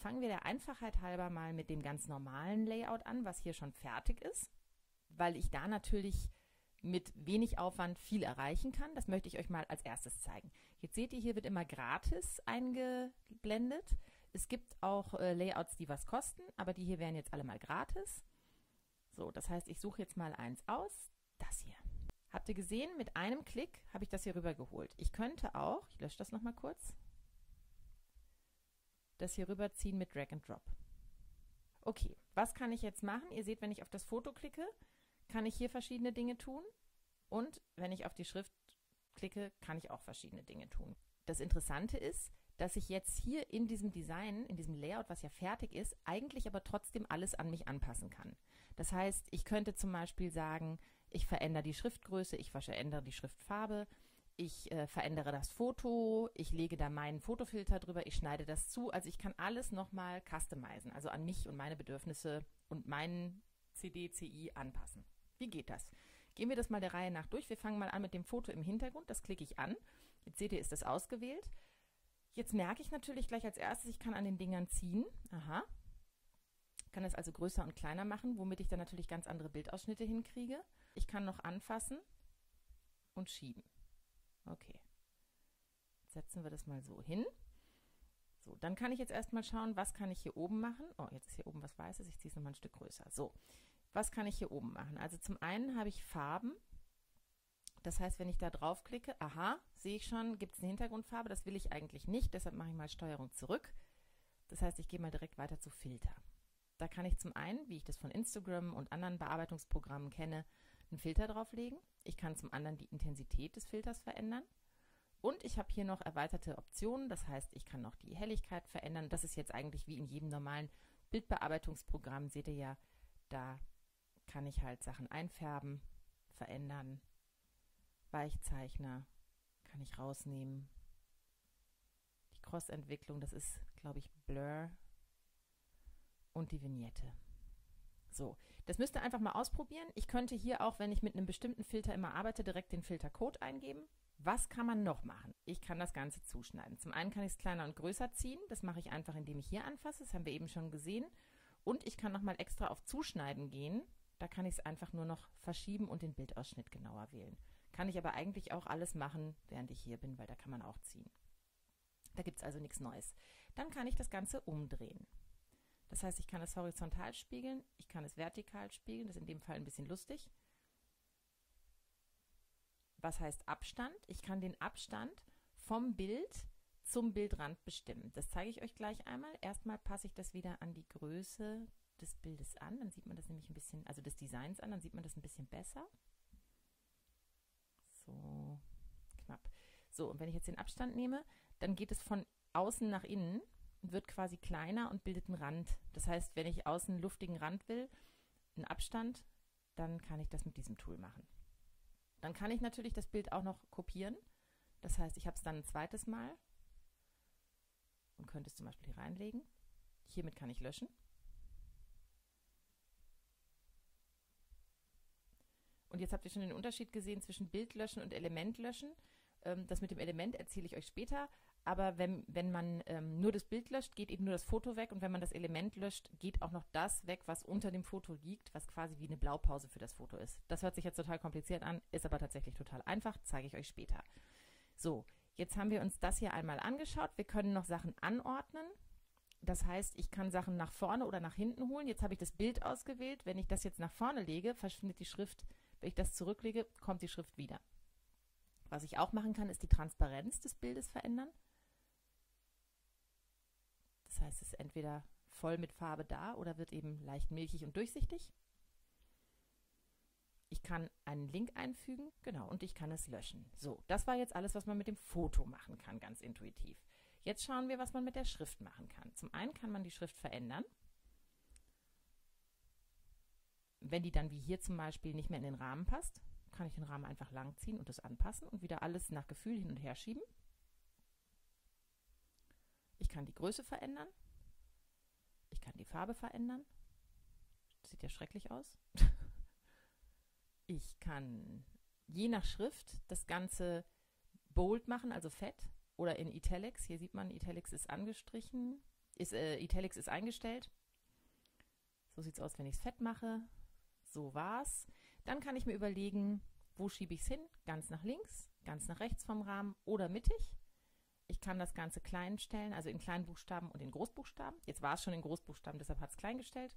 Fangen wir der Einfachheit halber mal mit dem ganz normalen Layout an, was hier schon fertig ist, weil ich da natürlich mit wenig Aufwand viel erreichen kann. Das möchte ich euch mal als erstes zeigen. Jetzt seht ihr, hier wird immer gratis eingeblendet. Es gibt auch äh, Layouts, die was kosten, aber die hier wären jetzt alle mal gratis. So, das heißt, ich suche jetzt mal eins aus. Das hier. Habt ihr gesehen, mit einem Klick habe ich das hier rüber geholt. Ich könnte auch, ich lösche das nochmal kurz, das hier rüberziehen mit Drag and Drop. Okay, was kann ich jetzt machen? Ihr seht, wenn ich auf das Foto klicke, kann ich hier verschiedene Dinge tun. Und wenn ich auf die Schrift klicke, kann ich auch verschiedene Dinge tun. Das Interessante ist, dass ich jetzt hier in diesem Design, in diesem Layout, was ja fertig ist, eigentlich aber trotzdem alles an mich anpassen kann. Das heißt, ich könnte zum Beispiel sagen, ich verändere die Schriftgröße, ich verändere die Schriftfarbe, ich äh, verändere das Foto, ich lege da meinen Fotofilter drüber, ich schneide das zu. Also ich kann alles nochmal customizen, also an mich und meine Bedürfnisse und meinen CD-CI anpassen. Wie geht das? Gehen wir das mal der Reihe nach durch. Wir fangen mal an mit dem Foto im Hintergrund. Das klicke ich an. Jetzt seht ihr, ist das ausgewählt. Jetzt merke ich natürlich gleich als erstes, ich kann an den Dingern ziehen. Aha. Kann das also größer und kleiner machen, womit ich dann natürlich ganz andere Bildausschnitte hinkriege. Ich kann noch anfassen und schieben. Okay. setzen wir das mal so hin. So, dann kann ich jetzt erstmal schauen, was kann ich hier oben machen. Oh, jetzt ist hier oben was Weißes. Ich ziehe es nochmal ein Stück größer. So, was kann ich hier oben machen? Also zum einen habe ich Farben. Das heißt, wenn ich da draufklicke, aha, sehe ich schon, gibt es eine Hintergrundfarbe. Das will ich eigentlich nicht, deshalb mache ich mal Steuerung zurück. Das heißt, ich gehe mal direkt weiter zu Filter. Da kann ich zum einen, wie ich das von Instagram und anderen Bearbeitungsprogrammen kenne, einen Filter drauflegen. Ich kann zum anderen die Intensität des Filters verändern. Und ich habe hier noch erweiterte Optionen, das heißt, ich kann noch die Helligkeit verändern. Das ist jetzt eigentlich wie in jedem normalen Bildbearbeitungsprogramm, seht ihr ja, da kann ich halt Sachen einfärben, verändern, Weichzeichner kann ich rausnehmen. Die Cross-Entwicklung, das ist, glaube ich, Blur und die Vignette. So, das müsst ihr einfach mal ausprobieren. Ich könnte hier auch, wenn ich mit einem bestimmten Filter immer arbeite, direkt den Filtercode eingeben. Was kann man noch machen? Ich kann das Ganze zuschneiden. Zum einen kann ich es kleiner und größer ziehen. Das mache ich einfach, indem ich hier anfasse. Das haben wir eben schon gesehen. Und ich kann nochmal extra auf Zuschneiden gehen. Da kann ich es einfach nur noch verschieben und den Bildausschnitt genauer wählen. Kann ich aber eigentlich auch alles machen, während ich hier bin, weil da kann man auch ziehen. Da gibt es also nichts Neues. Dann kann ich das Ganze umdrehen. Das heißt, ich kann es horizontal spiegeln, ich kann es vertikal spiegeln, das ist in dem Fall ein bisschen lustig. Was heißt Abstand? Ich kann den Abstand vom Bild zum Bildrand bestimmen. Das zeige ich euch gleich einmal. Erstmal passe ich das wieder an die Größe des Bildes an, dann sieht man das nämlich ein bisschen, also des Designs an, dann sieht man das ein bisschen besser. So, knapp. So, und wenn ich jetzt den Abstand nehme, dann geht es von außen nach innen wird quasi kleiner und bildet einen Rand. Das heißt, wenn ich außen einen luftigen Rand will, einen Abstand, dann kann ich das mit diesem Tool machen. Dann kann ich natürlich das Bild auch noch kopieren. Das heißt, ich habe es dann ein zweites Mal und könnte es zum Beispiel hier reinlegen. Hiermit kann ich löschen. Und jetzt habt ihr schon den Unterschied gesehen zwischen Bildlöschen und Elementlöschen. Ähm, das mit dem Element erzähle ich euch später. Aber wenn, wenn man ähm, nur das Bild löscht, geht eben nur das Foto weg. Und wenn man das Element löscht, geht auch noch das weg, was unter dem Foto liegt, was quasi wie eine Blaupause für das Foto ist. Das hört sich jetzt total kompliziert an, ist aber tatsächlich total einfach, zeige ich euch später. So, jetzt haben wir uns das hier einmal angeschaut. Wir können noch Sachen anordnen. Das heißt, ich kann Sachen nach vorne oder nach hinten holen. Jetzt habe ich das Bild ausgewählt. Wenn ich das jetzt nach vorne lege, verschwindet die Schrift wenn ich das zurücklege, kommt die Schrift wieder. Was ich auch machen kann, ist die Transparenz des Bildes verändern. Das heißt, es ist entweder voll mit Farbe da oder wird eben leicht milchig und durchsichtig. Ich kann einen Link einfügen, genau, und ich kann es löschen. So, das war jetzt alles, was man mit dem Foto machen kann, ganz intuitiv. Jetzt schauen wir, was man mit der Schrift machen kann. Zum einen kann man die Schrift verändern. Wenn die dann wie hier zum Beispiel nicht mehr in den Rahmen passt, kann ich den Rahmen einfach langziehen und das anpassen und wieder alles nach Gefühl hin und her schieben. Ich kann die Größe verändern. Ich kann die Farbe verändern. Das sieht ja schrecklich aus. Ich kann je nach Schrift das Ganze bold machen, also fett, oder in Italics. Hier sieht man, Italics ist angestrichen. ist, äh, Italics ist eingestellt. So sieht es aus, wenn ich es fett mache. So war's. Dann kann ich mir überlegen, wo schiebe ich es hin? Ganz nach links, ganz nach rechts vom Rahmen oder mittig. Ich kann das Ganze klein stellen, also in Kleinbuchstaben und in Großbuchstaben. Jetzt war es schon in Großbuchstaben, deshalb hat es klein gestellt.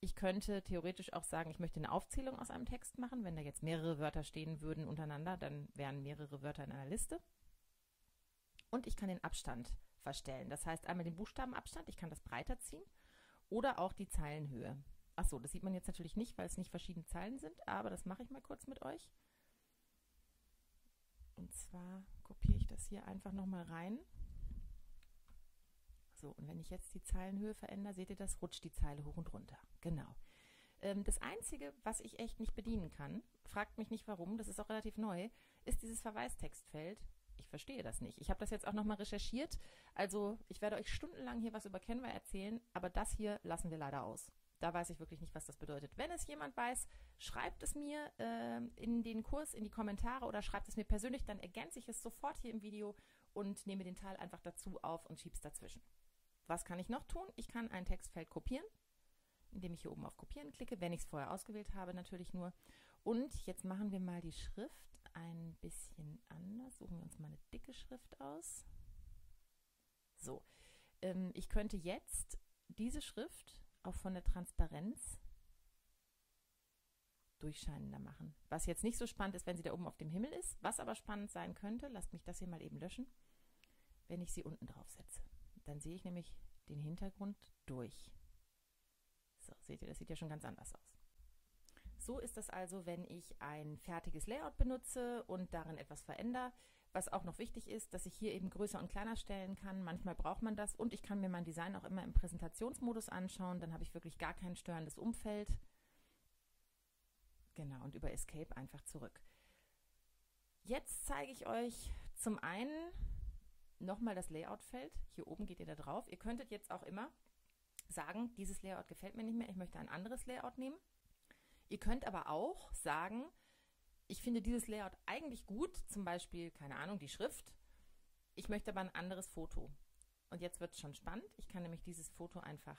Ich könnte theoretisch auch sagen, ich möchte eine Aufzählung aus einem Text machen. Wenn da jetzt mehrere Wörter stehen würden untereinander, dann wären mehrere Wörter in einer Liste. Und ich kann den Abstand verstellen. Das heißt einmal den Buchstabenabstand, ich kann das breiter ziehen oder auch die Zeilenhöhe. Achso, das sieht man jetzt natürlich nicht, weil es nicht verschiedene Zeilen sind, aber das mache ich mal kurz mit euch. Und zwar kopiere ich hier einfach nochmal rein. So, und wenn ich jetzt die Zeilenhöhe verändere, seht ihr das, rutscht die Zeile hoch und runter. Genau. Ähm, das Einzige, was ich echt nicht bedienen kann, fragt mich nicht warum, das ist auch relativ neu, ist dieses Verweistextfeld. Ich verstehe das nicht. Ich habe das jetzt auch nochmal recherchiert. Also ich werde euch stundenlang hier was über Canva erzählen, aber das hier lassen wir leider aus. Da weiß ich wirklich nicht, was das bedeutet. Wenn es jemand weiß, schreibt es mir äh, in den Kurs, in die Kommentare oder schreibt es mir persönlich, dann ergänze ich es sofort hier im Video und nehme den Teil einfach dazu auf und schiebe es dazwischen. Was kann ich noch tun? Ich kann ein Textfeld kopieren, indem ich hier oben auf Kopieren klicke, wenn ich es vorher ausgewählt habe, natürlich nur. Und jetzt machen wir mal die Schrift ein bisschen anders. Suchen wir uns mal eine dicke Schrift aus. So, ähm, ich könnte jetzt diese Schrift auch von der Transparenz durchscheinender machen. Was jetzt nicht so spannend ist, wenn sie da oben auf dem Himmel ist. Was aber spannend sein könnte, lasst mich das hier mal eben löschen, wenn ich sie unten drauf setze. Dann sehe ich nämlich den Hintergrund durch. So, seht ihr, das sieht ja schon ganz anders aus. So ist das also, wenn ich ein fertiges Layout benutze und darin etwas verändere. Was auch noch wichtig ist, dass ich hier eben größer und kleiner stellen kann. Manchmal braucht man das und ich kann mir mein Design auch immer im Präsentationsmodus anschauen. Dann habe ich wirklich gar kein störendes Umfeld. Genau, und über Escape einfach zurück. Jetzt zeige ich euch zum einen nochmal das Layout-Feld. Hier oben geht ihr da drauf. Ihr könntet jetzt auch immer sagen, dieses Layout gefällt mir nicht mehr, ich möchte ein anderes Layout nehmen. Ihr könnt aber auch sagen, ich finde dieses Layout eigentlich gut, zum Beispiel, keine Ahnung, die Schrift. Ich möchte aber ein anderes Foto. Und jetzt wird es schon spannend. Ich kann nämlich dieses Foto einfach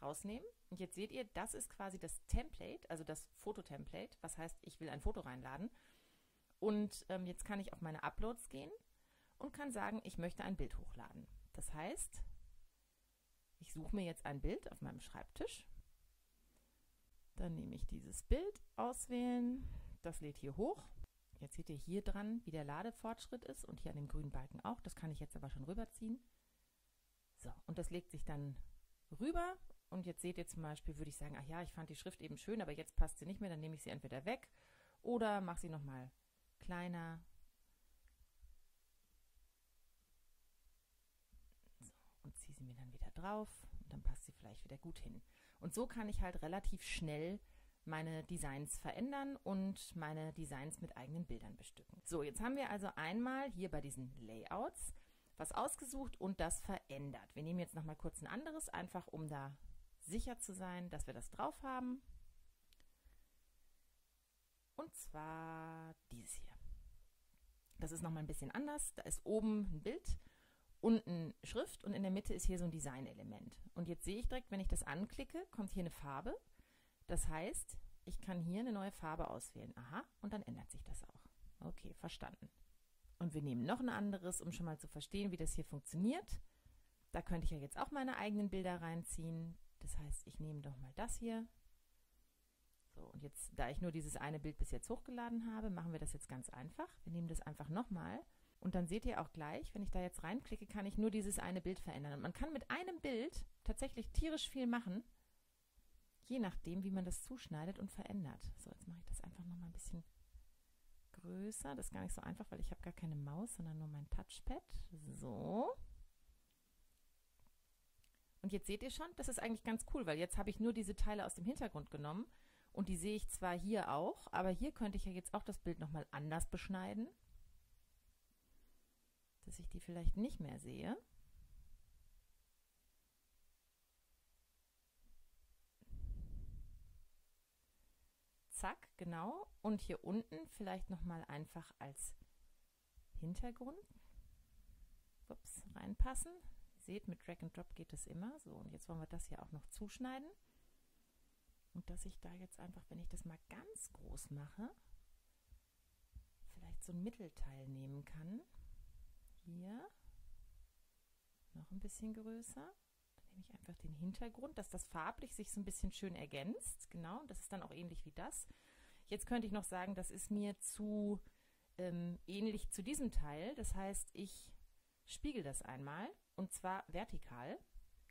rausnehmen. Und jetzt seht ihr, das ist quasi das Template, also das Fototemplate. Was heißt, ich will ein Foto reinladen. Und ähm, jetzt kann ich auf meine Uploads gehen und kann sagen, ich möchte ein Bild hochladen. Das heißt, ich suche mir jetzt ein Bild auf meinem Schreibtisch. Dann nehme ich dieses Bild, auswählen, das lädt hier hoch. Jetzt seht ihr hier dran, wie der Ladefortschritt ist und hier an dem grünen Balken auch. Das kann ich jetzt aber schon rüberziehen. So, und das legt sich dann rüber. Und jetzt seht ihr zum Beispiel, würde ich sagen, ach ja, ich fand die Schrift eben schön, aber jetzt passt sie nicht mehr, dann nehme ich sie entweder weg oder mache sie nochmal kleiner und ziehe sie mir dann wieder drauf und dann passt sie vielleicht wieder gut hin. Und so kann ich halt relativ schnell meine Designs verändern und meine Designs mit eigenen Bildern bestücken. So, jetzt haben wir also einmal hier bei diesen Layouts was ausgesucht und das verändert. Wir nehmen jetzt nochmal kurz ein anderes, einfach um da sicher zu sein, dass wir das drauf haben. Und zwar dieses hier. Das ist nochmal ein bisschen anders. Da ist oben ein Bild unten Schrift und in der Mitte ist hier so ein Designelement. Und jetzt sehe ich direkt, wenn ich das anklicke, kommt hier eine Farbe. Das heißt, ich kann hier eine neue Farbe auswählen. Aha, und dann ändert sich das auch. Okay, verstanden. Und wir nehmen noch ein anderes, um schon mal zu verstehen, wie das hier funktioniert. Da könnte ich ja jetzt auch meine eigenen Bilder reinziehen. Das heißt, ich nehme doch mal das hier. So, und jetzt, da ich nur dieses eine Bild bis jetzt hochgeladen habe, machen wir das jetzt ganz einfach. Wir nehmen das einfach nochmal und dann seht ihr auch gleich, wenn ich da jetzt reinklicke, kann ich nur dieses eine Bild verändern. Und man kann mit einem Bild tatsächlich tierisch viel machen, je nachdem, wie man das zuschneidet und verändert. So, jetzt mache ich das einfach nochmal ein bisschen größer. Das ist gar nicht so einfach, weil ich habe gar keine Maus, sondern nur mein Touchpad. So. Und jetzt seht ihr schon, das ist eigentlich ganz cool, weil jetzt habe ich nur diese Teile aus dem Hintergrund genommen und die sehe ich zwar hier auch, aber hier könnte ich ja jetzt auch das Bild nochmal anders beschneiden dass ich die vielleicht nicht mehr sehe. Zack, genau. Und hier unten vielleicht nochmal einfach als Hintergrund ups, reinpassen. seht, mit Drag and Drop geht es immer. So, und jetzt wollen wir das hier auch noch zuschneiden. Und dass ich da jetzt einfach, wenn ich das mal ganz groß mache, vielleicht so ein Mittelteil nehmen kann. Hier. Noch ein bisschen größer. Dann nehme ich einfach den Hintergrund, dass das farblich sich so ein bisschen schön ergänzt. Genau, das ist dann auch ähnlich wie das. Jetzt könnte ich noch sagen, das ist mir zu ähm, ähnlich zu diesem Teil. Das heißt, ich spiegel das einmal und zwar vertikal.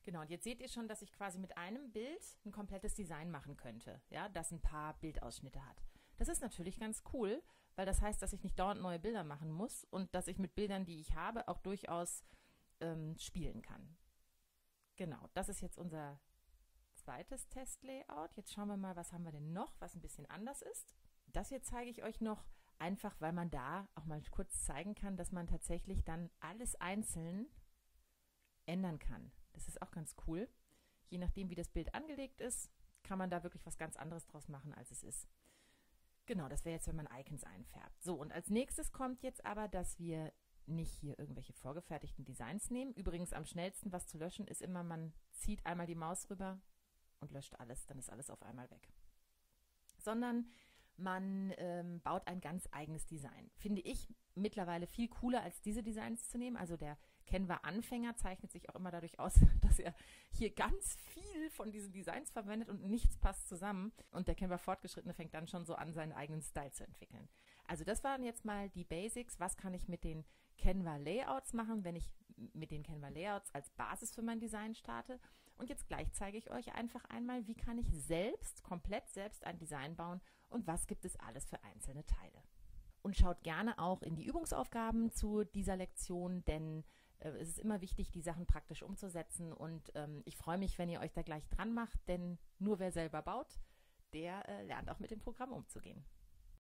Genau, und jetzt seht ihr schon, dass ich quasi mit einem Bild ein komplettes Design machen könnte, ja, das ein paar Bildausschnitte hat. Das ist natürlich ganz cool, weil das heißt, dass ich nicht dauernd neue Bilder machen muss und dass ich mit Bildern, die ich habe, auch durchaus ähm, spielen kann. Genau, das ist jetzt unser zweites Testlayout. Jetzt schauen wir mal, was haben wir denn noch, was ein bisschen anders ist. Das hier zeige ich euch noch einfach, weil man da auch mal kurz zeigen kann, dass man tatsächlich dann alles einzeln ändern kann. Das ist auch ganz cool. Je nachdem, wie das Bild angelegt ist, kann man da wirklich was ganz anderes draus machen, als es ist. Genau, das wäre jetzt, wenn man Icons einfärbt. So, und als nächstes kommt jetzt aber, dass wir nicht hier irgendwelche vorgefertigten Designs nehmen. Übrigens am schnellsten, was zu löschen, ist immer, man zieht einmal die Maus rüber und löscht alles, dann ist alles auf einmal weg. Sondern man ähm, baut ein ganz eigenes Design. Finde ich mittlerweile viel cooler, als diese Designs zu nehmen. Also der Canva-Anfänger zeichnet sich auch immer dadurch aus, dass er hier ganz viel von diesen Designs verwendet und nichts passt zusammen. Und der Canva-Fortgeschrittene fängt dann schon so an, seinen eigenen Style zu entwickeln. Also das waren jetzt mal die Basics. Was kann ich mit den Canva-Layouts machen, wenn ich mit den Canva-Layouts als Basis für mein Design starte? Und jetzt gleich zeige ich euch einfach einmal, wie kann ich selbst, komplett selbst ein Design bauen und was gibt es alles für einzelne Teile. Und schaut gerne auch in die Übungsaufgaben zu dieser Lektion, denn es ist immer wichtig, die Sachen praktisch umzusetzen. Und ähm, ich freue mich, wenn ihr euch da gleich dran macht, denn nur wer selber baut, der äh, lernt auch mit dem Programm umzugehen.